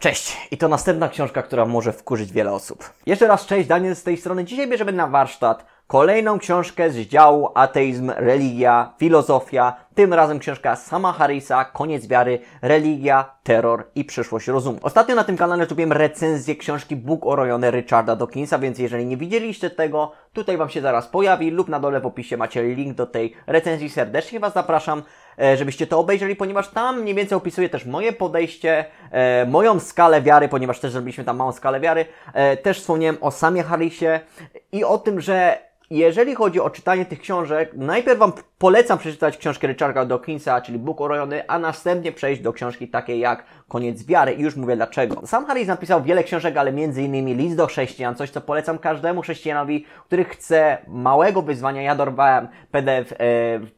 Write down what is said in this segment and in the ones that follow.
Cześć! I to następna książka, która może wkurzyć wiele osób. Jeszcze raz cześć, Daniel z tej strony. Dzisiaj bierzemy na warsztat kolejną książkę z działu Ateizm, Religia, Filozofia. Tym razem książka sama Harrisa, Koniec wiary, Religia, Terror i Przyszłość rozumu. Ostatnio na tym kanale zrobiłem recenzję książki Bóg orojony Richarda Dawkinsa, więc jeżeli nie widzieliście tego, tutaj Wam się zaraz pojawi lub na dole w opisie macie link do tej recenzji. Serdecznie Was zapraszam, żebyście to obejrzeli, ponieważ tam mniej więcej opisuję też moje podejście, e, moją skalę wiary, ponieważ też zrobiliśmy tam małą skalę wiary. E, też wspomniałem o samie Harrisie i o tym, że jeżeli chodzi o czytanie tych książek, najpierw Wam polecam przeczytać książkę Richarda Dawkinsa, czyli Bóg Orojony, a następnie przejść do książki takiej jak Koniec Wiary i już mówię dlaczego. Sam Harris napisał wiele książek, ale innymi List do chrześcijan, coś co polecam każdemu chrześcijanowi, który chce małego wyzwania. Ja dorwałem PDF e,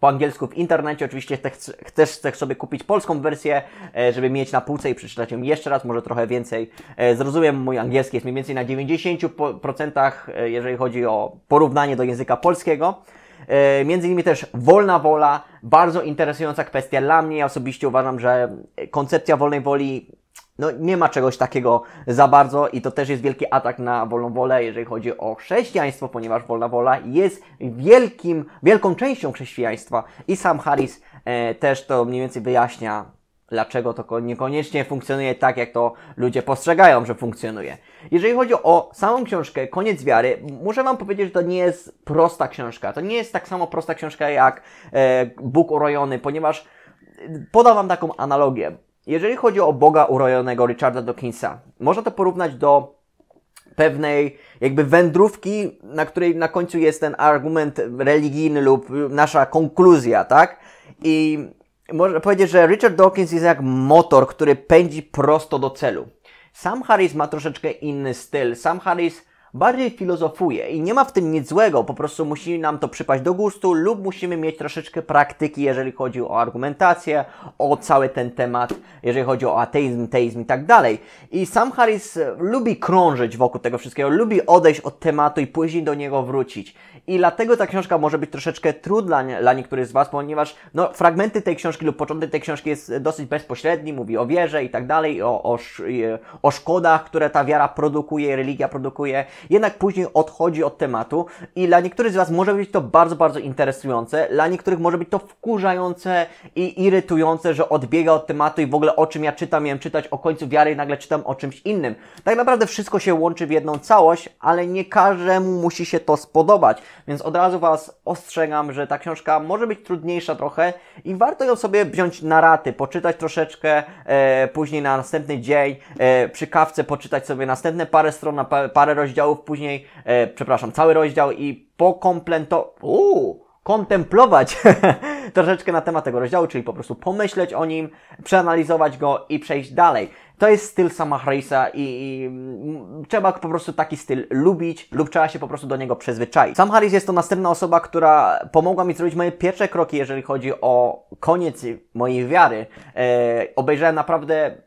po angielsku w internecie, oczywiście te, też chcę sobie kupić polską wersję, e, żeby mieć na półce i przeczytać ją jeszcze raz, może trochę więcej. E, zrozumiem, mój angielski jest mniej więcej na 90%, e, jeżeli chodzi o porównanie do języka polskiego. E, między innymi też wolna wola, bardzo interesująca kwestia dla mnie. Ja osobiście uważam, że koncepcja wolnej woli no nie ma czegoś takiego za bardzo i to też jest wielki atak na wolną wolę, jeżeli chodzi o chrześcijaństwo, ponieważ wolna wola jest wielkim, wielką częścią chrześcijaństwa i sam Harris e, też to mniej więcej wyjaśnia dlaczego to niekoniecznie funkcjonuje tak, jak to ludzie postrzegają, że funkcjonuje. Jeżeli chodzi o samą książkę, Koniec Wiary, muszę Wam powiedzieć, że to nie jest prosta książka. To nie jest tak samo prosta książka jak e, Bóg urojony, ponieważ podam Wam taką analogię. Jeżeli chodzi o Boga urojonego Richarda Dawkinsa, można to porównać do pewnej jakby wędrówki, na której na końcu jest ten argument religijny lub nasza konkluzja, tak? I można powiedzieć, że Richard Dawkins jest jak motor, który pędzi prosto do celu. Sam Harris ma troszeczkę inny styl. Sam Harris bardziej filozofuje i nie ma w tym nic złego, po prostu musi nam to przypaść do gustu lub musimy mieć troszeczkę praktyki, jeżeli chodzi o argumentację, o cały ten temat, jeżeli chodzi o ateizm, teizm i tak dalej. I sam Harris lubi krążyć wokół tego wszystkiego, lubi odejść od tematu i później do niego wrócić. I dlatego ta książka może być troszeczkę trudna dla niektórych z Was, ponieważ no, fragmenty tej książki lub początek tej książki jest dosyć bezpośredni, mówi o wierze i tak dalej, o, o, o szkodach, które ta wiara produkuje, religia produkuje jednak później odchodzi od tematu i dla niektórych z Was może być to bardzo, bardzo interesujące, dla niektórych może być to wkurzające i irytujące, że odbiega od tematu i w ogóle o czym ja czytam, miałem czytać o końcu wiary i nagle czytam o czymś innym. Tak naprawdę wszystko się łączy w jedną całość, ale nie każdemu musi się to spodobać, więc od razu Was ostrzegam, że ta książka może być trudniejsza trochę i warto ją sobie wziąć na raty, poczytać troszeczkę, e, później na następny dzień, e, przy kawce poczytać sobie następne parę stron, parę rozdziałów rozdziałów później, e, przepraszam, cały rozdział i pokomplento... Uuu, kontemplować troszeczkę na temat tego rozdziału, czyli po prostu pomyśleć o nim, przeanalizować go i przejść dalej. To jest styl sama Harrisa i, i m, trzeba po prostu taki styl lubić lub trzeba się po prostu do niego przyzwyczaić. Sam Harris jest to następna osoba, która pomogła mi zrobić moje pierwsze kroki, jeżeli chodzi o koniec mojej wiary. E, obejrzałem naprawdę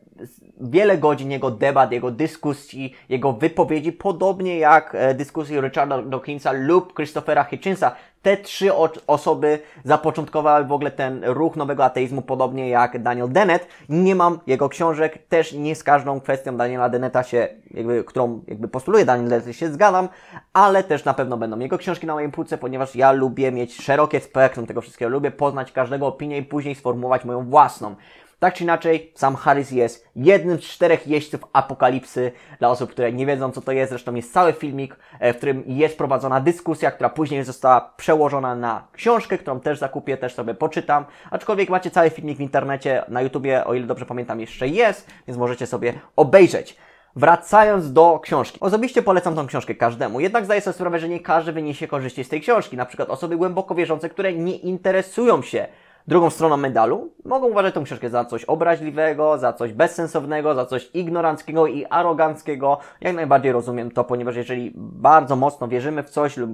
wiele godzin jego debat, jego dyskusji, jego wypowiedzi, podobnie jak e, dyskusji Richarda Dawkinsa lub Christophera Hitchinsa. Te trzy osoby zapoczątkowały w ogóle ten ruch nowego ateizmu, podobnie jak Daniel Dennett. Nie mam jego książek, też nie z każdą kwestią Daniela Dennetta się, jakby, którą jakby postuluje Daniel Dennett się zgadzam, ale też na pewno będą jego książki na moim półce, ponieważ ja lubię mieć szerokie spektrum tego wszystkiego, lubię poznać każdego opinię i później sformułować moją własną. Tak czy inaczej, sam Harris jest jednym z czterech jeźdźców apokalipsy. Dla osób, które nie wiedzą, co to jest, zresztą jest cały filmik, e, w którym jest prowadzona dyskusja, która później została przełożona na książkę, którą też zakupię, też sobie poczytam. Aczkolwiek macie cały filmik w internecie, na YouTubie, o ile dobrze pamiętam, jeszcze jest, więc możecie sobie obejrzeć. Wracając do książki. Osobiście polecam tą książkę każdemu, jednak zdaję sobie sprawę, że nie każdy wyniesie korzyści z tej książki. Na przykład osoby głęboko wierzące, które nie interesują się drugą stroną medalu, mogą uważać tą książkę za coś obraźliwego, za coś bezsensownego, za coś ignoranckiego i aroganckiego. Jak najbardziej rozumiem to, ponieważ jeżeli bardzo mocno wierzymy w coś lub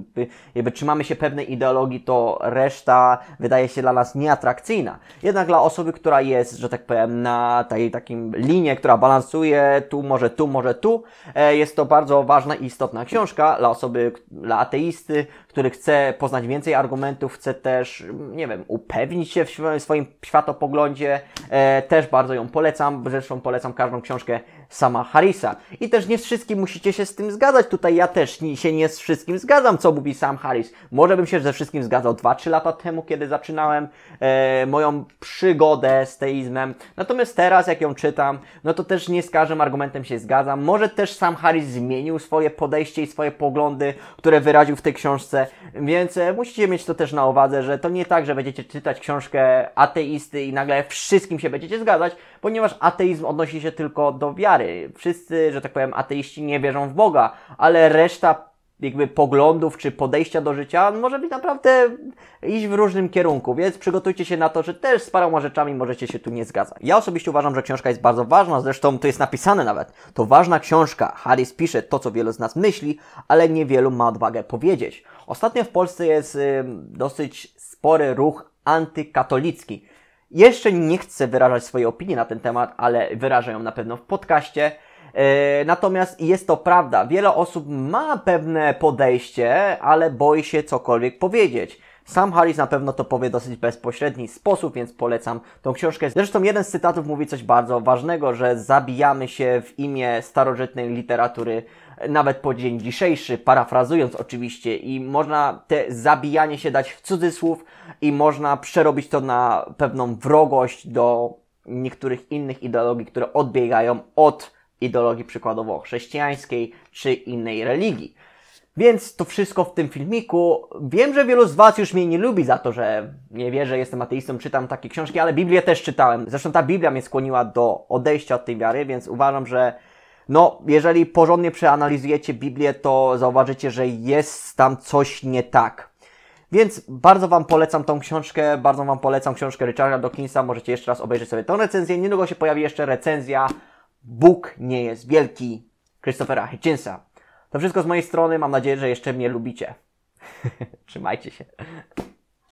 jakby trzymamy się pewnej ideologii, to reszta wydaje się dla nas nieatrakcyjna. Jednak dla osoby, która jest, że tak powiem, na tej takim linie, która balansuje tu, może tu, może tu, e, jest to bardzo ważna i istotna książka dla osoby, dla ateisty, który chce poznać więcej argumentów, chce też, nie wiem, upewnić się w swoim światopoglądzie, e, też bardzo ją polecam. Zresztą polecam każdą książkę sama Harrisa. I też nie z wszystkim musicie się z tym zgadzać. Tutaj ja też się nie z wszystkim zgadzam, co mówi sam Harris. Może bym się ze wszystkim zgadzał 2-3 lata temu, kiedy zaczynałem e, moją przygodę z teizmem. Natomiast teraz, jak ją czytam, no to też nie z każdym argumentem się zgadzam. Może też sam Harris zmienił swoje podejście i swoje poglądy, które wyraził w tej książce, więc e, musicie mieć to też na uwadze, że to nie tak, że będziecie czytać książkę ateisty i nagle wszystkim się będziecie zgadzać, ponieważ ateizm odnosi się tylko do wiary. Wszyscy, że tak powiem, ateiści nie wierzą w Boga, ale reszta jakby poglądów czy podejścia do życia może być naprawdę iść w różnym kierunku, więc przygotujcie się na to, że też z paroma rzeczami możecie się tu nie zgadzać. Ja osobiście uważam, że książka jest bardzo ważna, zresztą to jest napisane nawet. To ważna książka. Harris pisze to, co wielu z nas myśli, ale niewielu ma odwagę powiedzieć. Ostatnio w Polsce jest y, dosyć spory ruch antykatolicki. Jeszcze nie chcę wyrażać swojej opinii na ten temat, ale wyrażę ją na pewno w podcaście. E, Natomiast jest to prawda. Wiele osób ma pewne podejście, ale boi się cokolwiek powiedzieć. Sam Harris na pewno to powie dosyć bezpośredni sposób, więc polecam tą książkę. Zresztą jeden z cytatów mówi coś bardzo ważnego, że zabijamy się w imię starożytnej literatury nawet po dzień dzisiejszy, parafrazując oczywiście, i można te zabijanie się dać w cudzysłów i można przerobić to na pewną wrogość do niektórych innych ideologii, które odbiegają od ideologii przykładowo chrześcijańskiej czy innej religii. Więc to wszystko w tym filmiku. Wiem, że wielu z Was już mnie nie lubi za to, że nie wierzę, jestem ateistą, czytam takie książki, ale Biblię też czytałem. Zresztą ta Biblia mnie skłoniła do odejścia od tej wiary, więc uważam, że no, jeżeli porządnie przeanalizujecie Biblię, to zauważycie, że jest tam coś nie tak. Więc bardzo Wam polecam tą książkę, bardzo Wam polecam książkę Richarda Dawkinsa, możecie jeszcze raz obejrzeć sobie tą recenzję. Niedługo się pojawi jeszcze recenzja Bóg nie jest wielki Christophera Hitchinsa. To wszystko z mojej strony, mam nadzieję, że jeszcze mnie lubicie. Trzymajcie się.